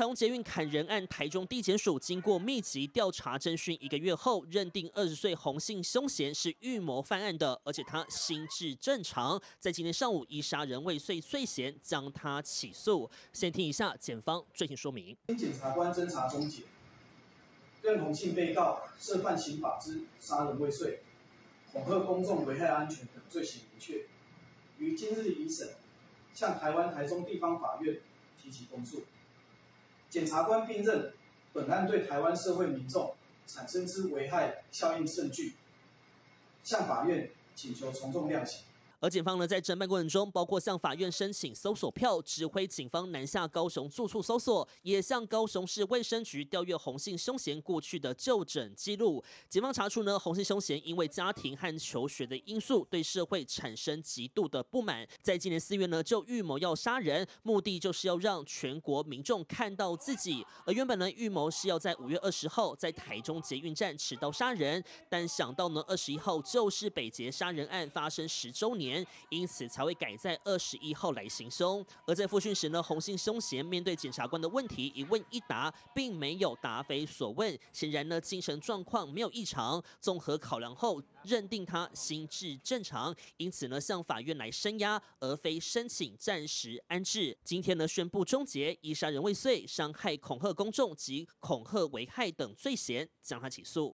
台中捷运砍人案，台中地检署经过密集调查侦讯一个月后，认定二十岁洪姓凶嫌是预谋犯案的，而且他心智正常，在今天上午以杀人未遂罪嫌将他起诉。先听一下检方最新说明。经检察官侦查终结，任洪庆被告涉犯刑法之杀人未遂、恐吓公众危害安全等罪行明确，于今日一审向台湾台中地方法院提起公诉。检察官并认本案对台湾社会民众产生之危害效应甚巨，向法院请求从重量刑。而警方呢，在侦办过程中，包括向法院申请搜索票，指挥警方南下高雄住处搜索，也向高雄市卫生局调阅洪姓凶嫌过去的就诊记录。警方查出呢，洪姓凶嫌因为家庭和求学的因素，对社会产生极度的不满，在今年四月呢，就预谋要杀人，目的就是要让全国民众看到自己。而原本呢，预谋是要在五月二十号在台中捷运站持刀杀人，但想到呢，二十一号就是北捷杀人案发生十周年。因此才会改在二十一号来行凶。而在复讯时呢，洪姓凶嫌面对检察官的问题一问一答，并没有答非所问，显然呢精神状况没有异常。综合考量后，认定他心智正常，因此呢向法院来声押，而非申请暂时安置。今天呢宣布终结以杀人未遂、伤害、恐吓公众及恐吓危害等罪嫌，将他起诉。